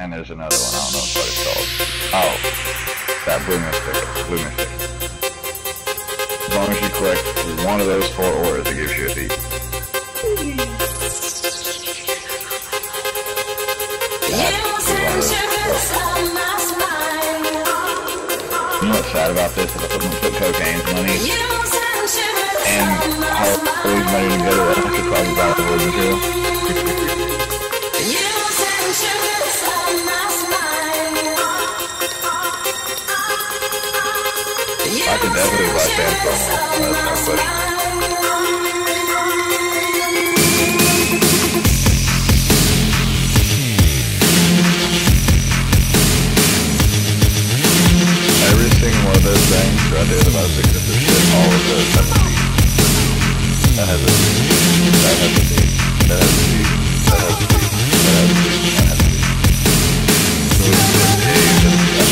and there's another one, I don't know what it's called. Oh, that Blue Mystic, Blue Mystic. As long as you collect one of those four auras, it gives you a beat. I'm not sad about this, if I put, cocaine's money and Harley's money together, I should probably buy the Poison too. I can definitely buy Sandstorm. That's no question. Every single one of those things right there, the most expensive shit, all of those have a beat. That has a beat. That has a beat. That has a beat. That has. That has. That has just J's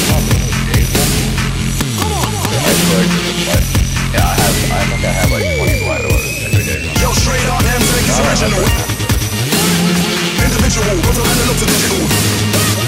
Yeah, I have, I think I have like 20 blind orders every day. Yo, straight look to digital.